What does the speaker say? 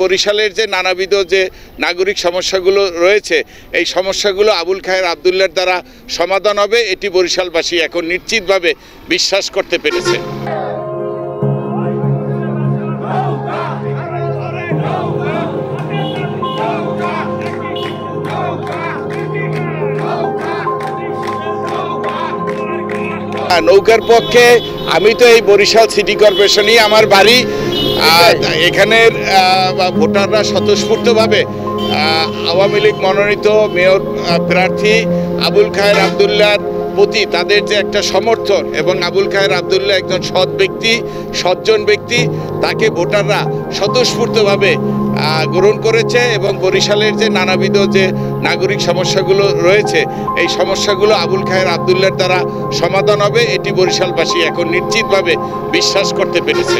বরিশালের যে নানাবিধ যে নাগরিক সমস্যাগুলো রয়েছে, এই সমস্যাগুলো আবুল খায়ের আবদুল্লার দ্বারা সমাধান হবে, এটি বরিশালবাসী এখন নিশ্চিতভাবে বিশ্বাস করতে পেরেছে। নৌকার পক্ষে আমি তো এই বরিশাল সিটি কর্পোরেশনই আমার বাড়ি। এখানের ভোটাররা স্বতঃস্ফূর্তভাবে আওয়ামী লীগ মনোনীত মেয়র প্রার্থী আবুল খায়ের আবদুল্লার প্রতি তাদের যে একটা সমর্থন এবং আবুল খায়ের আবদুল্লাহ একজন সৎ ব্যক্তি, সজ্জন ব্যক্তি, তাকে ভোটাররা স্বতঃস্ফূর্তভাবে গ্রহণ করেছে এবং বরিশালের যে নানাবিধ যে নাগরিক সমস্যাগুলো রয়েছে, এই সমস্যাগুলো আবুল খায়ের আবদুল্লার দ্বারা সমাধান হবে। এটি বরিশালবাসী এখন নিশ্চিতভাবে বিশ্বাস করতে পেরেছে।